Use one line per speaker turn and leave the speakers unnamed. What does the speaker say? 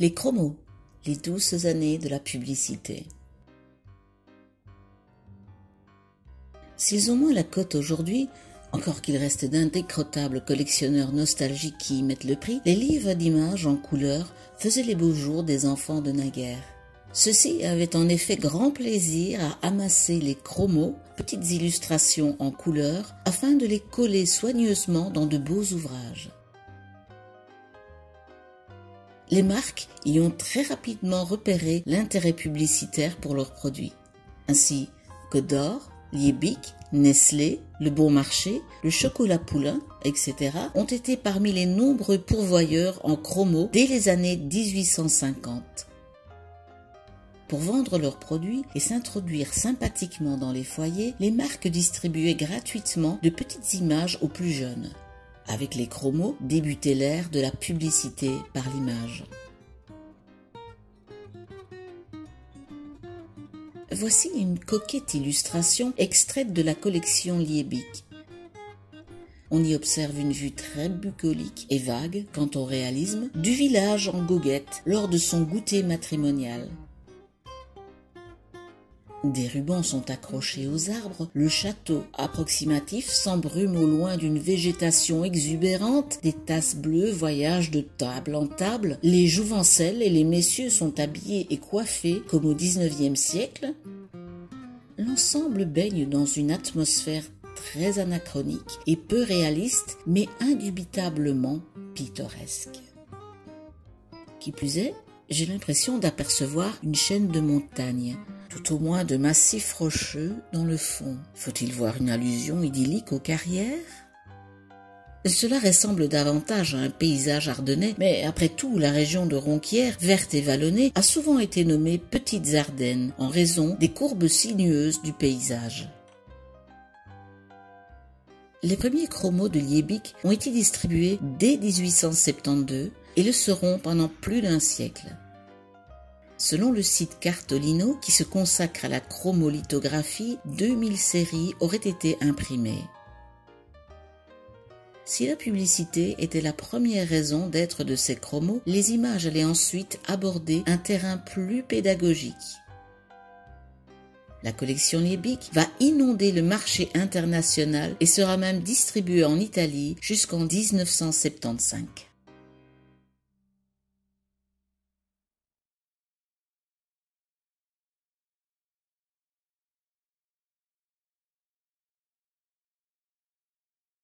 Les chromos, les douces années de la publicité. S'ils ont moins la cote aujourd'hui, encore qu'il reste d'indécrottables collectionneurs nostalgiques qui y mettent le prix, les livres d'images en couleur faisaient les beaux jours des enfants de naguère. Ceux-ci avaient en effet grand plaisir à amasser les chromos, petites illustrations en couleur, afin de les coller soigneusement dans de beaux ouvrages. Les marques y ont très rapidement repéré l'intérêt publicitaire pour leurs produits. Ainsi, Codor, Liebig, Nestlé, Le Bon Marché, le Chocolat Poulain, etc. ont été parmi les nombreux pourvoyeurs en chromo dès les années 1850. Pour vendre leurs produits et s'introduire sympathiquement dans les foyers, les marques distribuaient gratuitement de petites images aux plus jeunes. Avec les chromos débutait l'ère de la publicité par l'image. Voici une coquette illustration extraite de la collection Liebig. On y observe une vue très bucolique et vague quant au réalisme du village en goguette lors de son goûter matrimonial. Des rubans sont accrochés aux arbres, le château approximatif s'embrume au loin d'une végétation exubérante, des tasses bleues voyagent de table en table, les jouvencelles et les messieurs sont habillés et coiffés comme au XIXe siècle. L'ensemble baigne dans une atmosphère très anachronique et peu réaliste, mais indubitablement pittoresque. Qui plus est, j'ai l'impression d'apercevoir une chaîne de montagnes, tout au moins de massifs rocheux dans le fond. Faut-il voir une allusion idyllique aux carrières? Cela ressemble davantage à un paysage ardennais, mais après tout, la région de Ronquière, verte et vallonnée, a souvent été nommée Petites Ardennes en raison des courbes sinueuses du paysage. Les premiers chromos de Liebig ont été distribués dès 1872 et le seront pendant plus d'un siècle. Selon le site Cartolino, qui se consacre à la chromolithographie, 2000 séries auraient été imprimées. Si la publicité était la première raison d'être de ces chromos, les images allaient ensuite aborder un terrain plus pédagogique. La collection Liebig va inonder le marché international et sera même distribuée en Italie jusqu'en 1975.